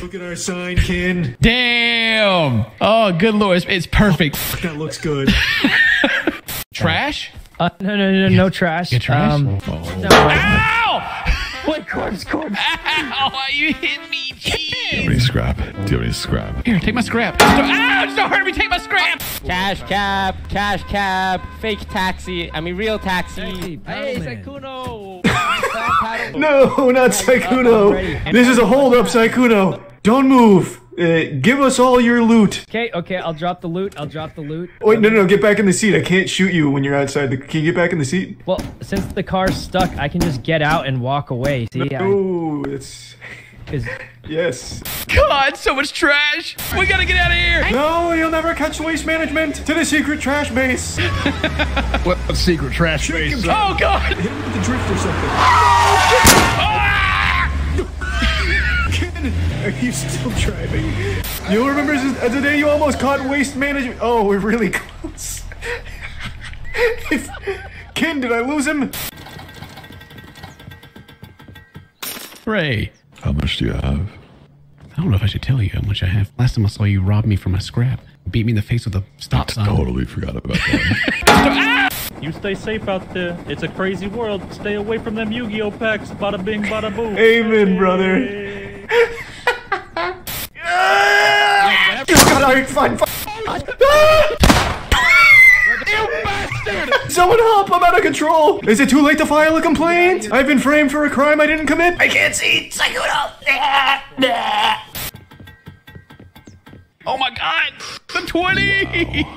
Look at our sign, Ken. Damn. Oh, good lord. It's, it's perfect. That looks good. Trash? Uh, no, no, no, no trash. Get trash? Um, Oh. no, Ow! wait, corpse, corpse. Ow! You hit me. Do you have any scrap? Do you have any scrap? Here, take my scrap. Don't, ow! Just don't hurt me. Take my scrap. Cash cab, cash cab, fake taxi. I mean, real taxi. Hey, Sykkuno. No, not Sykkuno. This is a holdup, Sykkuno. Don't move. Uh, give us all your loot. Okay, okay, I'll drop the loot. I'll drop the loot. Wait, no, no, no, get back in the seat. I can't shoot you when you're outside. The, can you get back in the seat? Well, since the car's stuck, I can just get out and walk away. See, I, Oh, it's 'cause- yes. God, so much trash. We gotta get out of here. No, you'll never catch waste management to the secret trash base. What secret trash base? Oh, God. Hit him with the drift or something. Are you still driving? You'll remember the uh, the day you almost caught waste management. Oh, we're really close. If- Ken, did I lose him? Ray. How much do you have? I don't know if I should tell you how much I have. Last time I saw you rob me for my scrap. Beat me in the face with a stop sign. Totally forgot about that. You stay safe out there. It's a crazy world. Stay away from them Yu-Gi-Oh packs. Bada bing, bada boom. Amen, brother. God, alright, fine, fine. Someone help! I'm out of control! Is it too late to file a complaint? I've been framed for a crime I didn't commit. I can't see! Oh, my God. The 20.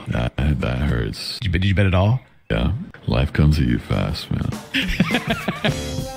that, that hurts. Did you bet, did you bet it all? Yeah. Life comes at you fast, man.